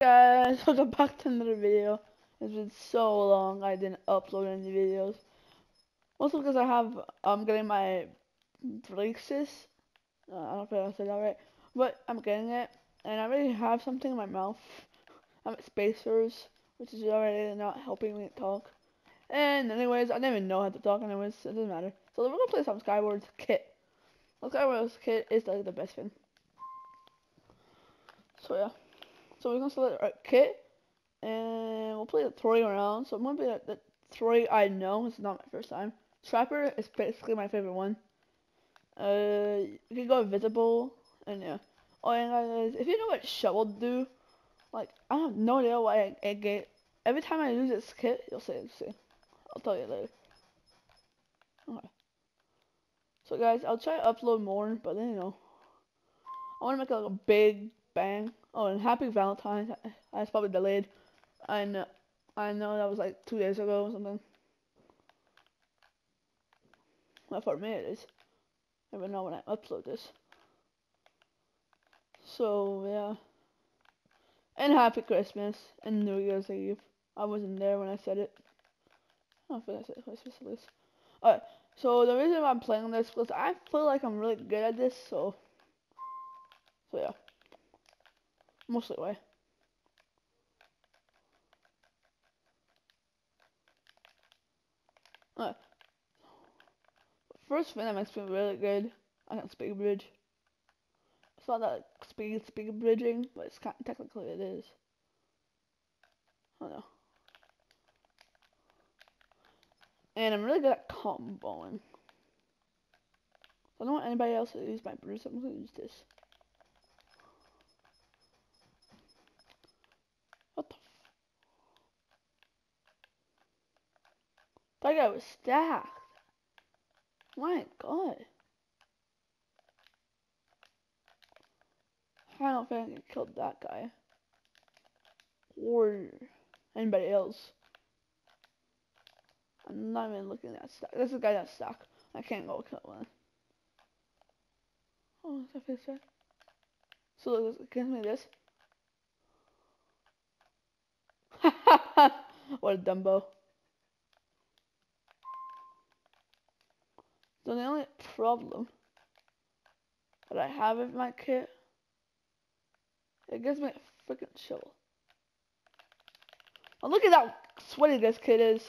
guys, welcome back to another video. It's been so long I didn't upload any videos. Also because I have, I'm getting my braces. Uh, I don't know if I said that right. But I'm getting it. And I already have something in my mouth. I'm at spacers, which is already not helping me talk. And anyways, I didn't even know how to talk anyways, it doesn't matter. So we're gonna play some Skywars Kit. Well, Skywars Kit is like the best thing. So yeah. So we're gonna select our kit, and we'll play the throwing around. So I'm gonna play the, the I know. It's not my first time. Trapper is basically my favorite one. Uh, you can go invisible, and yeah. Oh, and guys, if you know what shovel do, like I have no idea why I, I get. Every time I use this kit, you'll see. See. I'll tell you later. Okay. So guys, I'll try to upload more, but then you know, I want to make like a big bang. Oh, and happy Valentine's. That's probably delayed. I know, I know that was like two days ago or something. Well, for me it is. Never know when I upload this. So yeah. And happy Christmas and New Year's Eve. I wasn't there when I said it. I don't know if I said Christmas at least. Alright, so the reason I'm playing this because I feel like I'm really good at this, so so yeah. Mostly way. Uh, first that makes me really good, I can't speed bridge. It's not that speed speed bridging, but it's kind of, technically it is. I don't know. And I'm really good at comboing. I don't want anybody else to use my so I'm gonna use this. That guy was stacked. My god. I don't think I killed that guy. Or anybody else. I'm not even looking at stack. This is a guy that's stuck. I can't go kill one. Oh, is that face. So look, gives me this. what a Dumbo. So the only problem that I have with my kit, it gives me a freaking chill. Oh, look at how sweaty this kid is.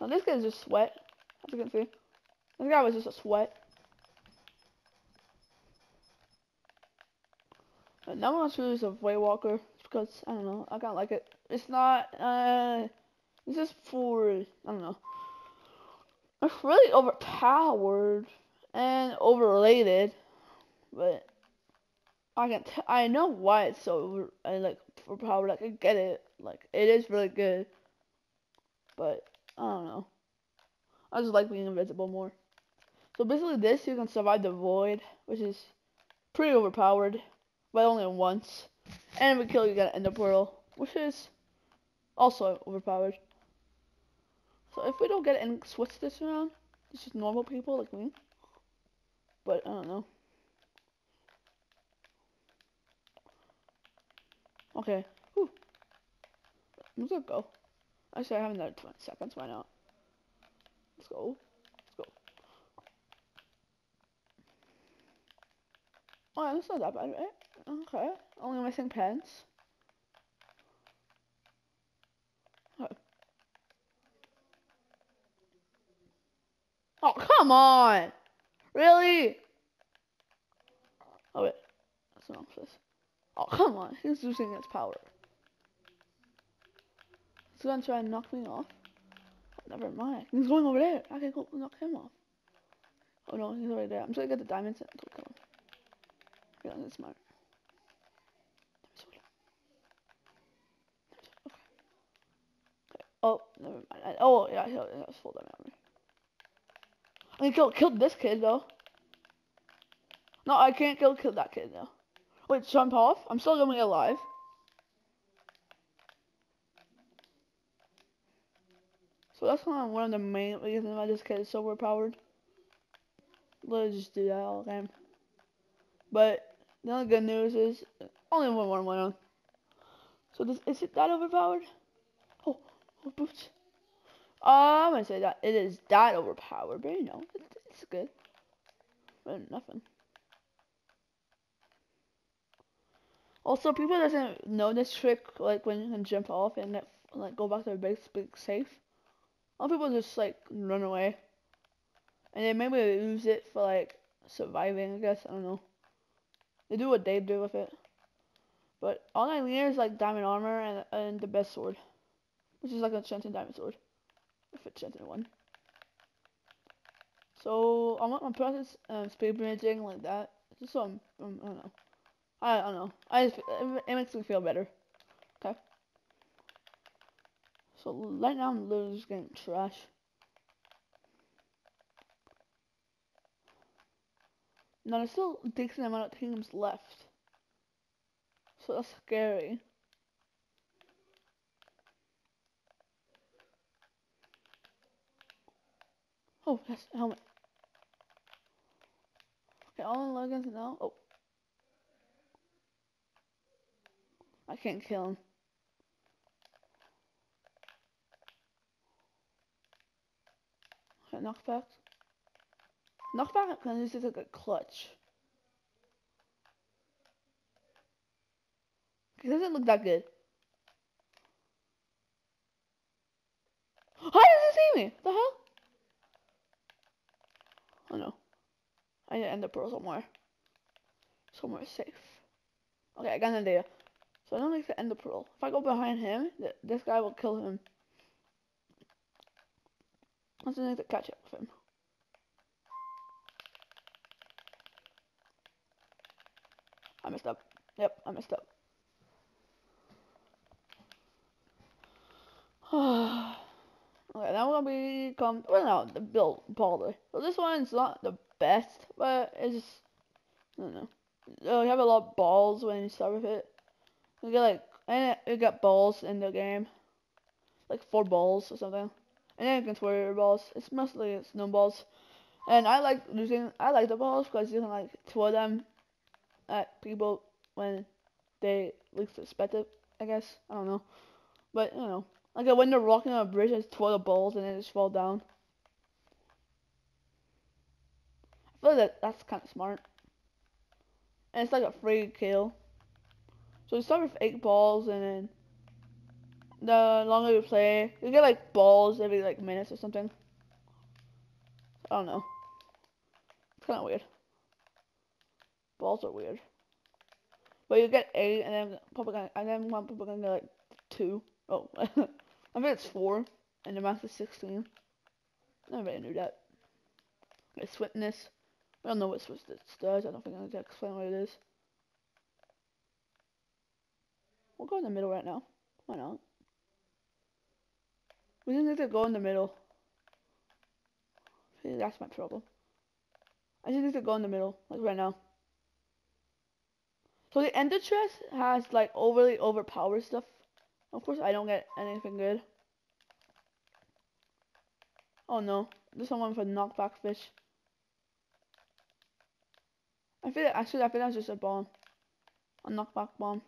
Oh, this kid is just sweat, as you can see. This guy was just a sweat. But now I'm gonna choose a Waywalker because I don't know, I kind of like it. It's not, uh, it's just for I don't know. It's really overpowered and overrated, but I can t- I know why it's so over and like overpowered. Like I get it, like it is really good, but I don't know. I just like being invisible more. So basically, this you can survive the void, which is pretty overpowered, but only once. And if we kill, you get an ender pearl, which is also overpowered. So if we don't get and switch this around, it's just normal people like me. But I don't know. Okay. Whew. Let's go. Actually, I have another 20 seconds. Why not? Let's go. Let's go. Oh, that's not that bad, right? Okay. Only missing pants. Oh, come on! Really? Oh, wait. That's not this. Oh, come on. He's losing his power. He's gonna try and knock me off. Oh, never mind. He's going over there. I can go knock him off. Oh no, he's right there. I'm just gonna get the diamonds and go kill him. Yeah, that's smart. Oh, never mind. oh, yeah, he has full damage. I can kill, this kid though. No, I can't kill kill that kid though. Wait, jump off? I'm still be alive. So that's kind of one of the main reasons why this kid is so overpowered. Let's just do that all the time. But the only good news is only one more went on. So this, is it that overpowered? Oh, oh boots. Um, I'm gonna say that it is that overpowered, but you know, it, it's good. But nothing. Also, people doesn't know this trick, like when you can jump off and like go back to the base, big safe. A lot of people just like run away, and they maybe use it for like surviving. I guess I don't know. They do what they do with it. But all I need is like diamond armor and and the best sword, which is like a enchanted diamond sword, if it's enchanted one. So I'm want my process um, speed bridging like that, just so I'm, um, I don't know. I, don't know. I just, it, it makes me feel better. Okay. So right now I'm literally just getting trash. Now there's still a decent amount of teams left. So that's scary. Oh, yes, helmet. Okay, all in Logan's now. Oh. I can't kill him. Okay, knockback. Knockback can use it like a clutch. It doesn't look that good. How does it see me? The hell? Oh no. I need to ender pearl somewhere. Somewhere safe. Okay, I got an idea. So I don't need to ender pearl. If I go behind him, th this guy will kill him. I just need to catch up with him. I messed up. Yep, I messed up. okay, now we're gonna become well now the build baller. So this one's not the best, but it's I don't know. Uh, you have a lot of balls when you start with it. You get like and you get balls in the game, like four balls or something, and then you can throw your balls. It's mostly snowballs, and I like using I like the balls because you can like throw them at people when they least expect it. I guess I don't know, but you know, like when they're walking on a bridge, and throw the balls and then just fall down. I feel that that's kind of smart, and it's like a free kill. So you start with eight balls, and then the longer you play, you get like balls every like minutes or something. I don't know. It's kind of weird. Balls are weird. But you get eight, and then probably gonna, and then one people gonna get like two. Oh, I think it's four, and the max is sixteen. Nobody knew that. Okay, swiftness. I don't know what swiftness does. I don't think I need to explain what it is. We'll go in the middle right now. Why not? We just need to go in the middle. See, that's my problem. I just need to go in the middle, like right now. So the ender chest has like overly overpowered stuff. Of course, I don't get anything good. Oh no, there's someone for knockback fish. I feel actually I think that's just a bomb, a knockback bomb.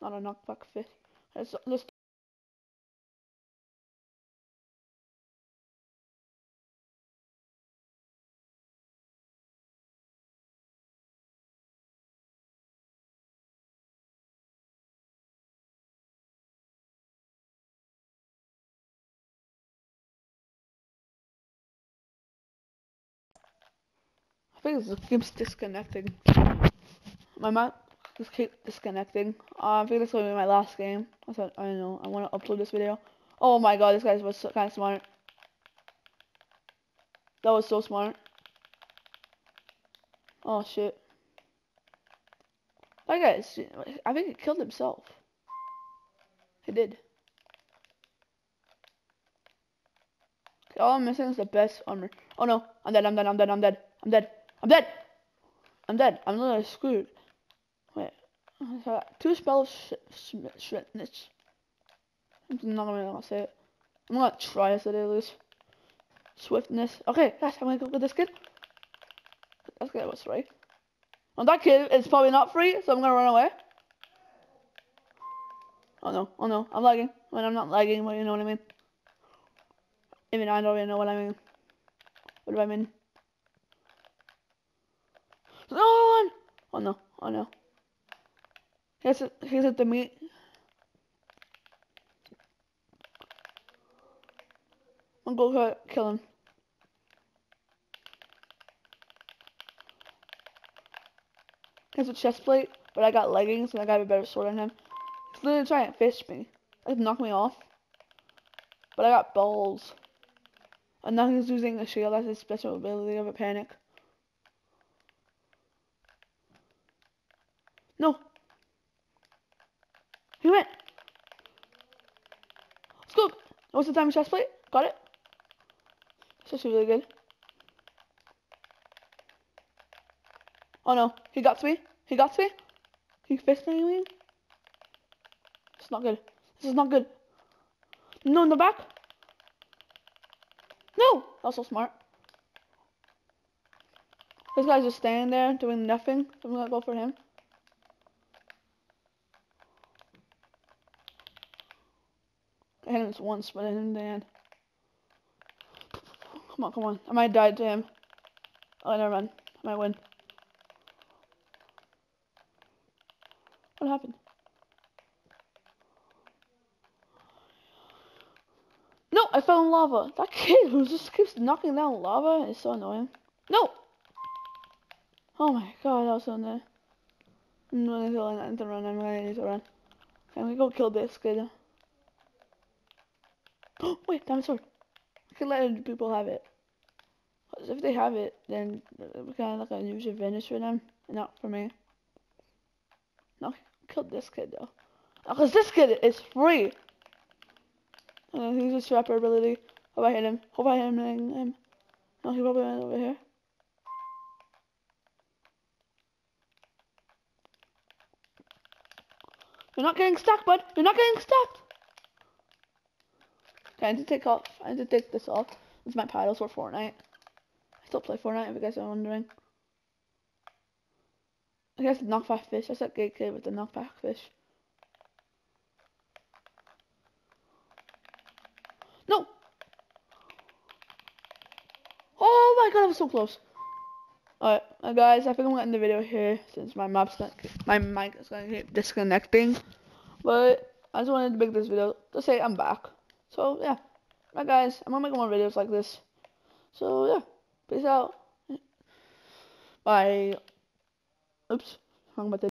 Not a knockback fish. Let's, let's think it keeps disconnecting. My mic just keep disconnecting. Uh, I think this will be my last game. I thought I don't know. I want to upload this video. Oh my god, this guy was so, kind of smart. That was so smart. Oh shit. That guy, I think he killed himself. He did. All I'm missing is the best armor. Oh no, I'm dead, I'm dead, I'm dead, I'm dead, I'm dead, I'm dead, I'm dead, I'm literally screwed. Wait, two spells swiftness. I'm not gonna say it. I'm gonna try this at least. Swiftness. Okay, yes, I'm gonna go with this kid. That kid was free. And that kid is probably not free, so I'm gonna run away. Oh no, oh no, I'm lagging. When I'm not lagging, but you know what I mean. Even I don't even know what I mean. What do I mean? One! Oh no, oh no. He's at, he's at the meat. I'm gonna go kill him. He has a chest plate, but I got leggings and I got a better sword than him. He's literally trying to fish me. Like knock me off. But I got balls. And now he's using a shield as his special ability of a panic. No. He went. Let's go. What's the diamond chest plate? Got it. It's actually really good. Oh no, he got me. He got me. He fisted me. It's not good. This is not good. No, in the back. No! That's so smart. This guy's just standing there doing nothing. I'm gonna go for him. Him once, but I didn't land. Come on, come on. I might die to him. Oh, never mind. I might win. What happened? No, I fell in lava. That kid who just keeps knocking down lava is so annoying. No! Oh my god, that was so annoying. I'm need to run, I'm need to run. Can we go kill this kid? Wait, sword. We can let people have it. Cause if they have it, then we kind of like a use advantage for them, not for me. No, kill this kid though. Because this kid is free. And he's a trapper ability. Hope I hit him. Hope I hit him. him. No, he probably went over here. You're not getting stuck, bud. You're not getting stuck. Okay, I need to take off. I need to take this off. Is my paddles for Fortnite. I still play Fortnite if you guys are wondering. I guess knockback fish. I said gate with the knockback fish. No! Oh my god, I was so close. Alright, uh, guys, I think I'm gonna end the video here since my map's my mic is gonna keep disconnecting. But I just wanted to make this video to say I'm back. So yeah, alright guys, I'm gonna make more videos like this. So yeah, peace out. Bye. Oops, wrong button.